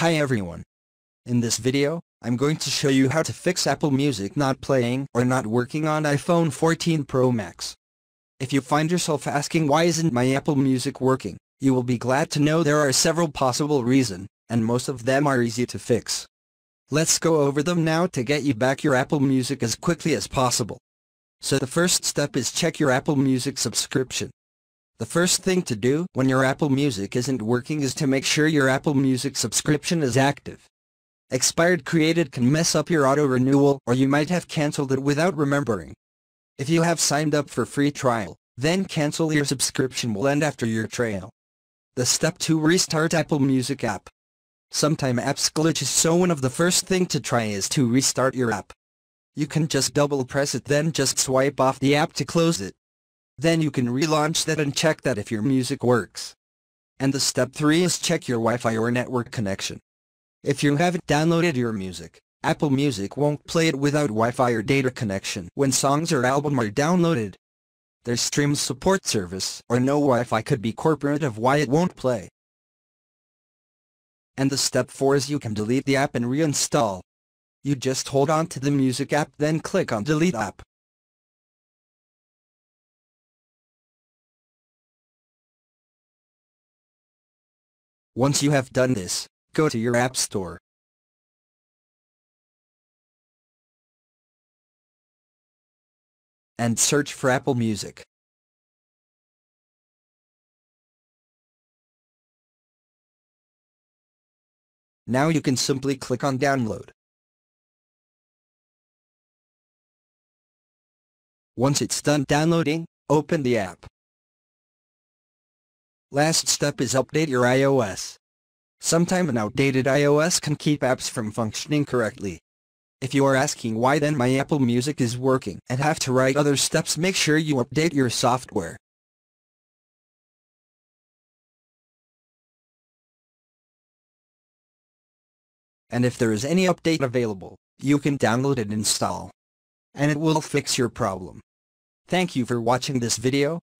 Hi everyone. In this video, I'm going to show you how to fix Apple Music not playing or not working on iPhone 14 Pro Max. If you find yourself asking why isn't my Apple Music working, you will be glad to know there are several possible reasons, and most of them are easy to fix. Let's go over them now to get you back your Apple Music as quickly as possible. So the first step is check your Apple Music subscription. The first thing to do when your Apple Music isn't working is to make sure your Apple Music subscription is active. Expired created can mess up your auto-renewal or you might have cancelled it without remembering. If you have signed up for free trial, then cancel your subscription will end after your trial. The step 2 Restart Apple Music app. Sometime apps glitches so one of the first thing to try is to restart your app. You can just double press it then just swipe off the app to close it. Then you can relaunch that and check that if your music works. And the step 3 is check your Wi-Fi or network connection. If you haven't downloaded your music, Apple Music won't play it without Wi-Fi or data connection when songs or album are downloaded. Their stream support service or no Wi-Fi could be corporate of why it won't play. And the step 4 is you can delete the app and reinstall. You just hold on to the music app then click on delete app. Once you have done this, go to your App Store. And search for Apple Music. Now you can simply click on download. Once it's done downloading, open the app. Last step is update your iOS. Sometime an outdated iOS can keep apps from functioning correctly. If you are asking why then my Apple Music is working and have to write other steps make sure you update your software. And if there is any update available, you can download and install. And it will fix your problem. Thank you for watching this video,